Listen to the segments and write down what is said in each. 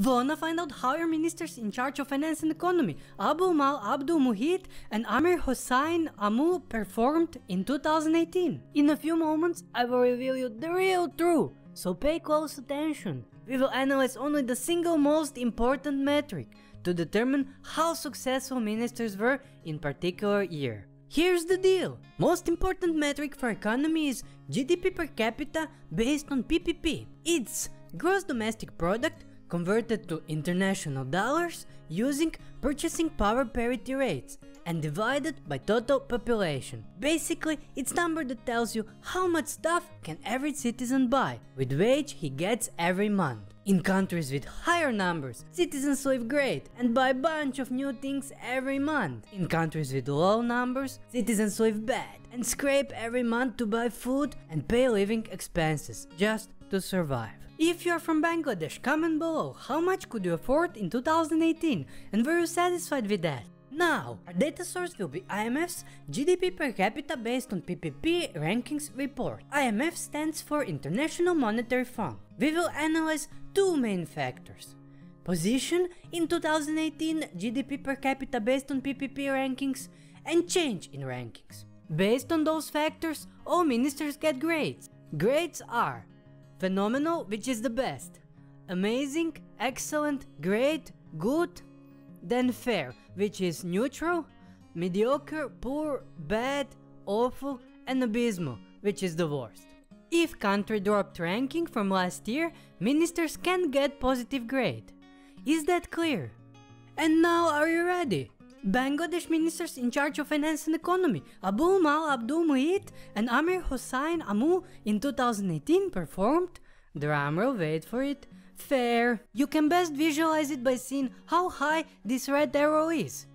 Wanna find out how your ministers in charge of finance and economy, Abul Maal Abdul Muhith and Amir Hossain Amu performed in 2018? In a few moments, I will reveal you the real truth, so pay close attention. We will analyze only the single most important metric to determine how successful ministers were in particular year. Here's the deal. Most important metric for economy is GDP per capita based on PPP. It's gross domestic product converted to international dollars using purchasing power parity rates and divided by total population. Basically, it's number that tells you how much stuff can every citizen buy with wage he gets every month. In countries with higher numbers, citizens live great and buy a bunch of new things every month. In countries with low numbers, citizens live bad and scrape every month to buy food and pay living expenses just to survive. If you're from Bangladesh, comment below how much could you afford in 2018 and were you satisfied with that? Now, our data source will be IMF's GDP per capita based on PPP rankings report. IMF stands for International Monetary Fund. We will analyze two main factors. Position in 2018 GDP per capita based on PPP rankings and change in rankings. Based on those factors, all ministers get grades. Grades are Phenomenal, which is the best. Amazing, excellent, great, good. Then fair, which is neutral. Mediocre, poor, bad, awful, and abysmal, which is the worst. If country dropped ranking from last year, ministers can get positive grade. Is that clear? And now are you ready? Bangladesh ministers in charge of finance and economy, Abul Maal Abdul Muhith and Amir Hossain Amu in 2018 performed, drumroll wait for it, fair. You can best visualize it by seeing how high this red arrow is.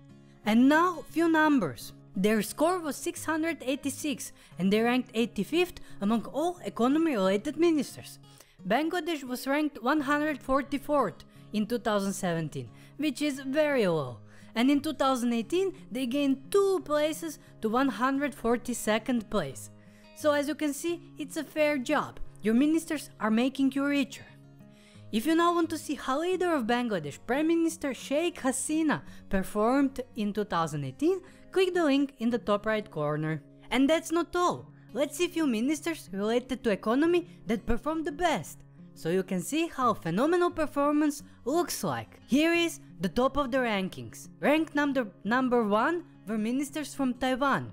And now few numbers. Their score was 686 and they ranked 85th among all economy related ministers. Bangladesh was ranked 144th in 2017, which is very low and in 2018 they gained 2 places to 142nd place. So as you can see, it's a fair job. Your ministers are making you richer. If you now want to see how leader of Bangladesh, Prime Minister Sheikh Hasina, performed in 2018, click the link in the top right corner. And that's not all. Let's see few ministers related to economy that performed the best so you can see how phenomenal performance looks like. Here is the top of the rankings. Ranked number, number 1 were ministers from Taiwan,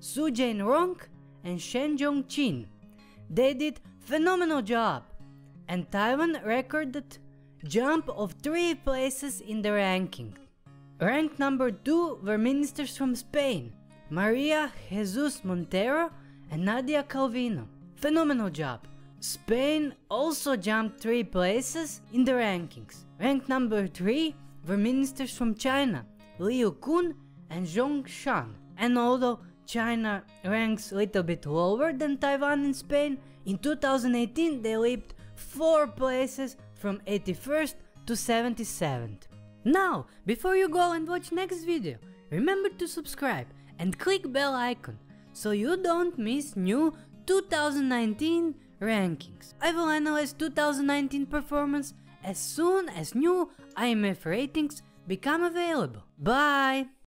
Su Jain-rong and Shen Jong-chin. They did phenomenal job and Taiwan recorded jump of 3 places in the ranking. Ranked number 2 were ministers from Spain, Maria Jesus Montero and Nadia Calvino. Phenomenal job. Spain also jumped 3 places in the rankings. Ranked number 3 were ministers from China, Liu Kun and Zhong Shan. And although China ranks a little bit lower than Taiwan and Spain, in 2018 they leaped 4 places from 81st to 77th. Now, before you go and watch next video, remember to subscribe and click bell icon so you don't miss new 2019 rankings. I will analyze 2019 performance as soon as new IMF ratings become available. Bye!